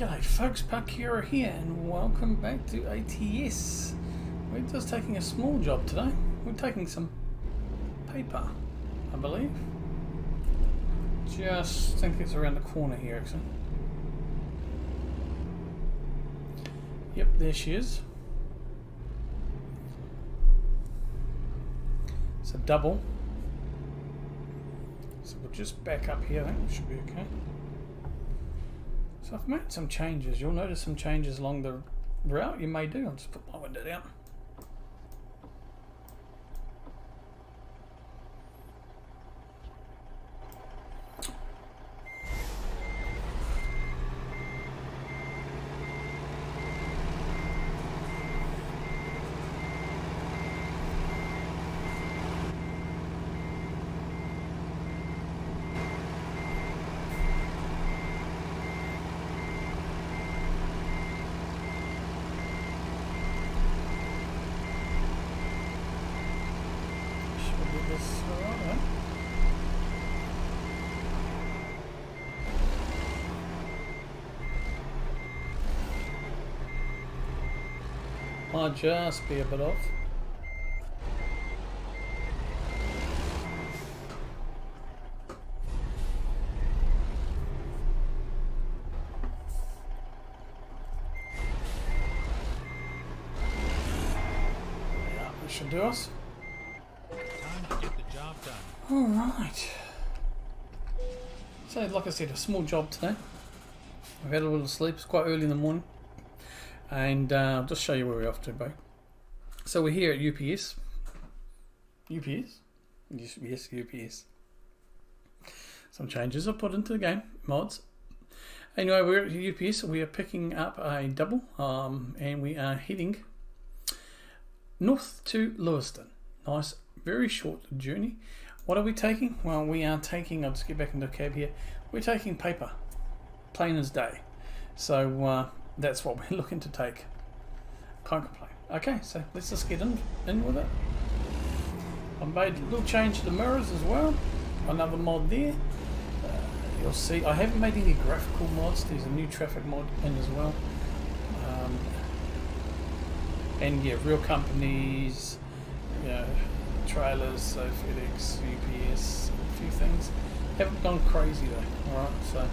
G'day folks, Parkera here and welcome back to ATS. We're just taking a small job today. We're taking some paper, I believe. Just think it's around the corner here actually. Yep, there she is. It's a double. So we'll just back up here, I think should be okay. So I've made some changes. You'll notice some changes along the route. You may do. I'll just put my window down. Should do this alright, huh? Might just be a bit off. Yeah, that should do us. Time to get the job done. All right. So, like I said, a small job today. I've had a little sleep. It's quite early in the morning, and uh, I'll just show you where we're off to, bro. So we're here at UPS. UPS. Yes, yes, UPS. Some changes I've put into the game mods. Anyway, we're at UPS. We are picking up a double, um, and we are heading north to Lewiston. Nice, very short journey. What are we taking? Well, we are taking, I'll just get back into the cab here. We're taking paper, plain as day. So uh, that's what we're looking to take. Can't complain. Okay, so let's just get in, in with it. I've made a little change to the mirrors as well. Another mod there. Uh, you'll see, I haven't made any graphical mods. There's a new traffic mod in as well. Um, and yeah, real companies, you know, trailers, so FedEx, UPS, a few things. Haven't gone crazy though, alright, so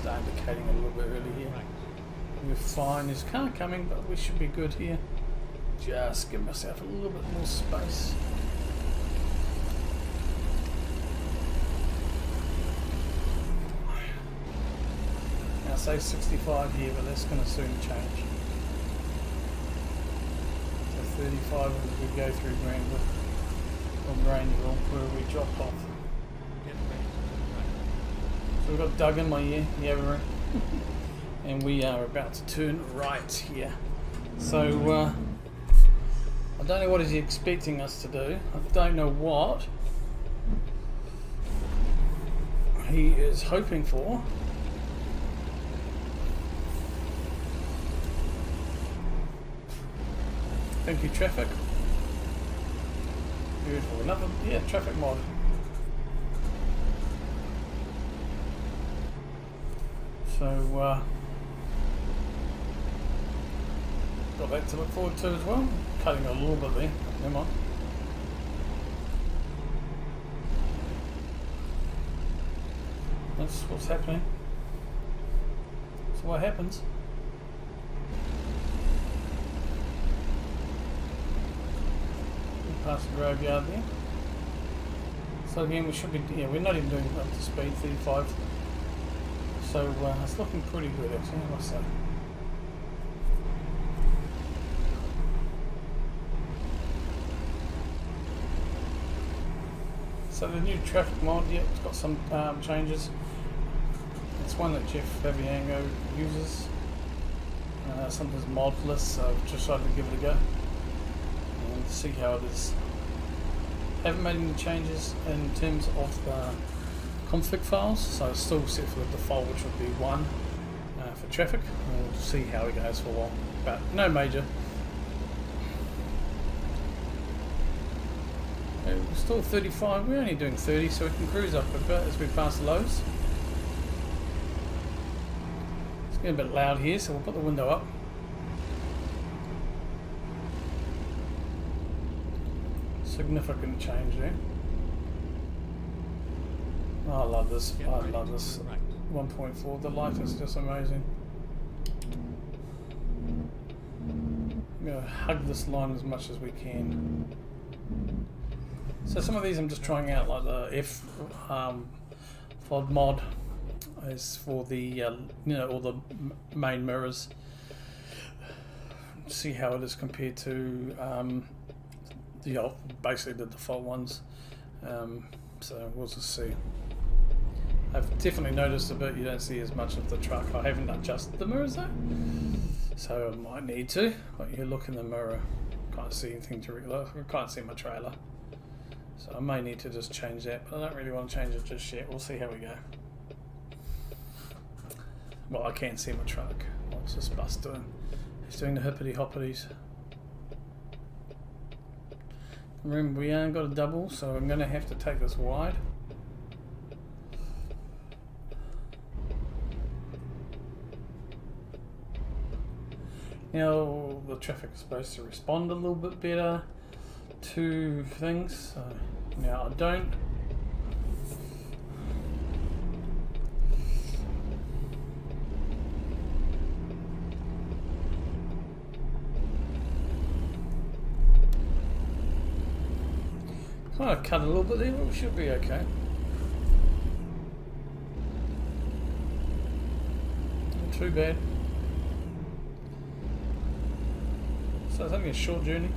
start indicating a little bit early here. We're fine, there's a car coming, but we should be good here. Just give myself a little bit more space. Now say 65 here, but that's going to soon change. So 35 as we go through Granville, or Grangeville where we drop off. Get ready to right. We've got Doug in my ear, yeah, and we are about to turn right here. So uh, I don't know what is he expecting us to do. I don't know what he is hoping for. Thank you, traffic. Beautiful. Another, yeah, traffic mod. So, uh, got that to look forward to as well. Cutting a little bit there. Never mind. That's what's happening. That's what happens. Past the graveyard there. So again, we should be, yeah, we're not even doing up to speed, 35. So uh, it's looking pretty good actually, I must say. So the new traffic mod, yeah, it's got some um, changes. It's one that Jeff Favignano uses. Uh, something's modless, so I've just decided to give it a go and see how it is. Haven't made any changes in terms of the config files, so still set for the default, which would be one uh, for traffic. We'll see how it goes for a while, but no major. Uh, We're still 35. We're only doing 30, so we can cruise up a bit as we pass the lows. It's getting a bit loud here, so we'll put the window up. Significant change there. Oh, I love this. I love this. 1.4. The light is just amazing. I'm going to hug this line as much as we can. So some of these I'm just trying out, like the F um, FOV mod is for the uh, you know all the main mirrors. See how it is compared to um, the old, basically the default ones. Um, so we'll just see. I've definitely noticed a bit you don't see as much of the truck. I haven't adjusted the mirrors though, so I might need to. But you look in the mirror, can't see anything to look. I can't see my trailer, so I may need to just change that. But I don't really want to change it just yet. We'll see how we go. Well, I can't see my truck. What's this bus doing? He's doing the hippity hoppities. Remember, we ain't got a double, so I'm going to have to take this wide. Now, the traffic is supposed to respond a little bit better to things. So, now, I don't. Kind of cut a little bit there, but should be okay. Not too bad. So it's only a short journey.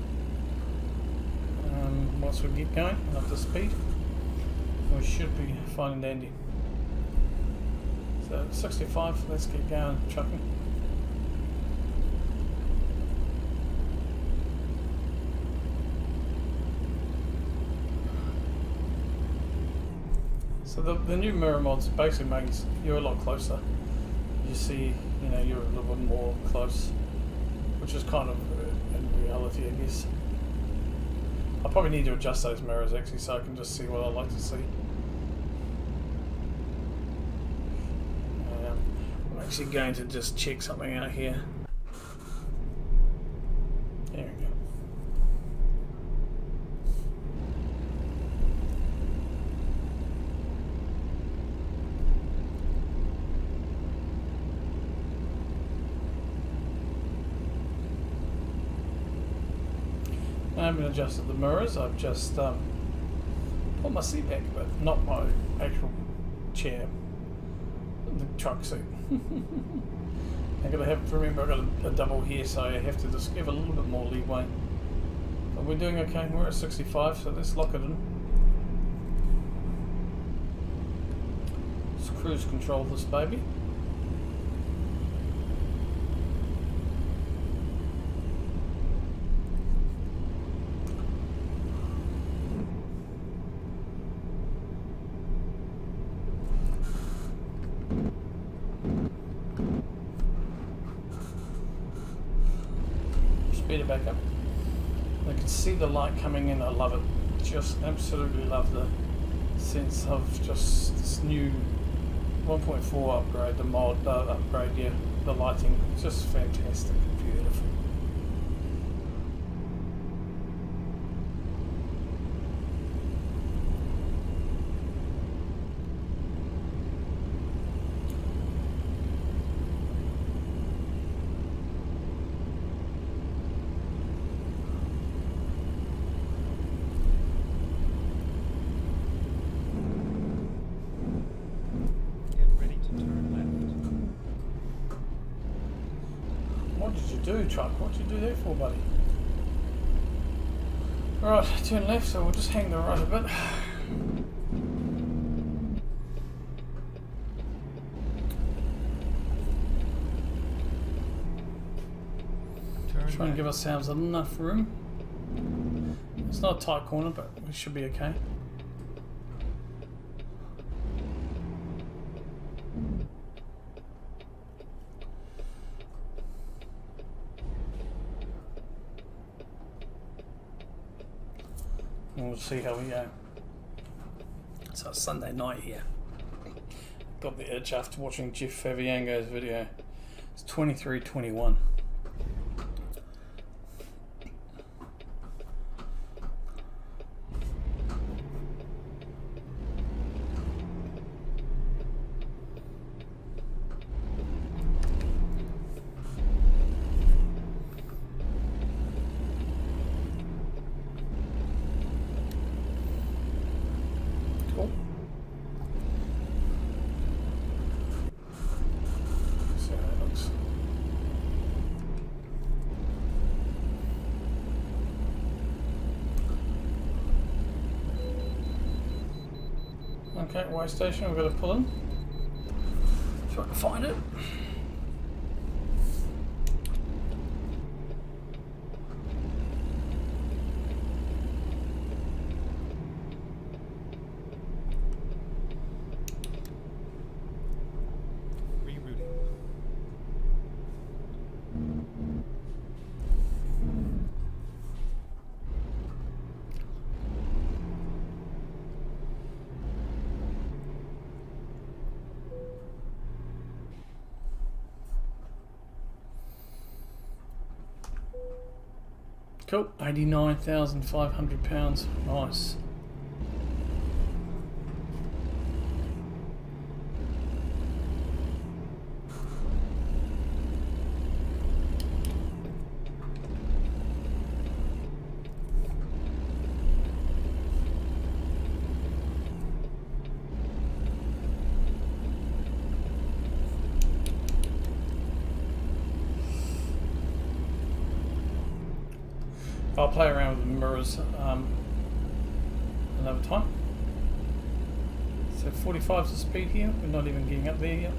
Um, once we get going up to speed, we should be fine and dandy. So 65, let's get going trucking. So the, the new mirror mods basically makes you a lot closer. You see, you know, you're a little bit more close, which is kind of reality, I guess. I probably need to adjust those mirrors actually so I can just see what I like to see. Um, I'm actually going to just check something out here. There we go. I haven't adjusted the mirrors. I've just um, put my seat back a bit, not my actual chair, the truck seat. I gotta have to remember I've got a, a double here, so I have to just give a little bit more leeway. But we're doing okay. We're at 65, so let's lock it in. Let's cruise control this baby. speed it back up. I can see the light coming in. I love it. Just absolutely love the sense of just this new 1.4 upgrade, the mod uh, upgrade. Yeah, the lighting, just fantastic, beautiful. Get ready to turn left. What did you do, truck? What did you do there for, buddy? Right, turn left, so we'll just hang the right a bit. Turn Try and give ourselves enough room. It's not a tight corner, but we should be okay. See how we go. So it's Sunday night here. Got the itch after watching Jeff Favignano's video. It's 23.21. Cool. See how that looks. Okay, way station, we've got to pull in. Try to find it. Cool, 89,500 pounds. Nice. I'll play around with the mirrors um, another time. So 45 is the speed here. We're not even getting up there yet.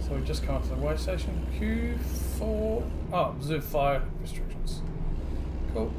So we just come up to the way station. Q4. Oh, observe fire restrictions. Cool.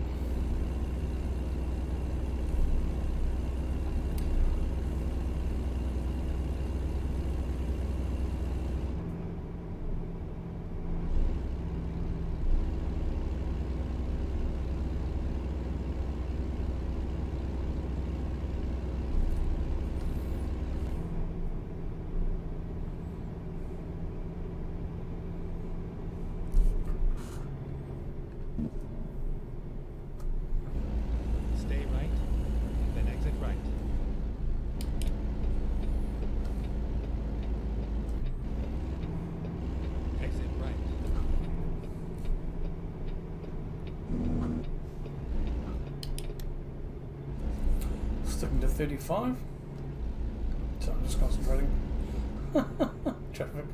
35. So I'm just concentrating. Traffic.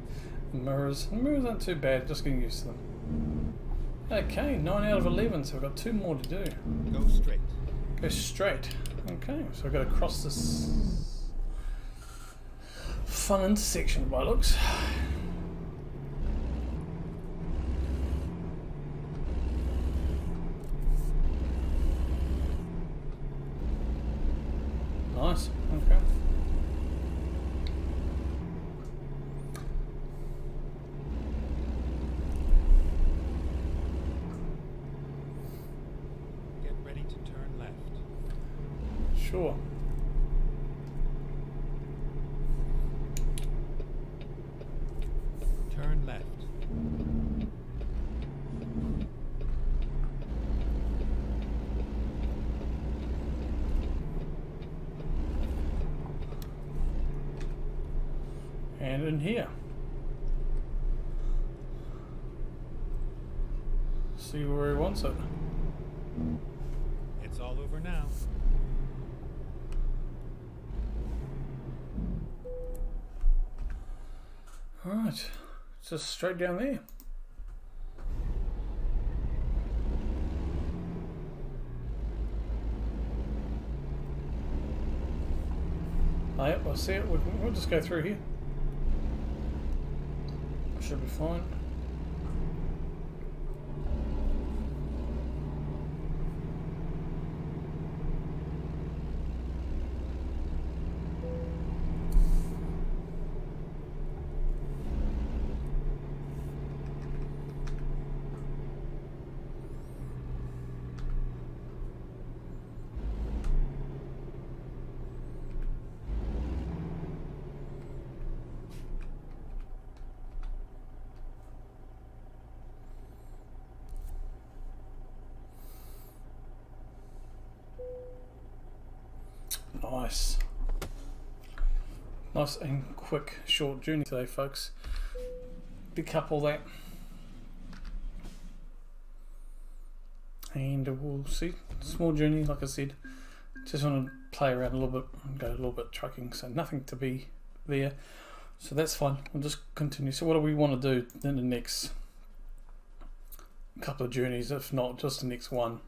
Mirrors. Mirrors aren't too bad, just getting used to them. Okay, 9 out of 11, so we've got two more to do. Go straight. Go straight. Okay, so I've got to cross this fun intersection by looks. Nice. Okay. Get ready to turn left. Sure. Turn left. And in here. See where he wants it. It's all over now. Alright. Just straight down there. Oh, yep, I see it. We'll, we'll just go through here. Should be fine. Nice. Nice and quick, short journey today, folks. Decouple that. And we'll see. Small journey, like I said. Just want to play around a little bit and go a little bit trucking, so nothing to be there. So that's fine. We'll just continue. So what do we want to do in the next couple of journeys, if not just the next one?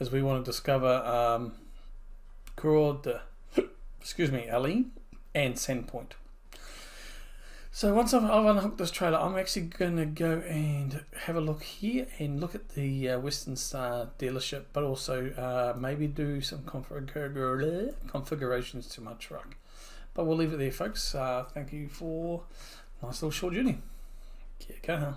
As we want to discover um, Kurod, excuse me, Aline, and Sandpoint. So once I've, I've unhooked this trailer, I'm actually going to go and have a look here and look at the uh, Western Star dealership, but also uh, maybe do some configura configurations to my truck. But we'll leave it there, folks. Uh, thank you for a nice little short journey. Kia kaha.